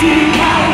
see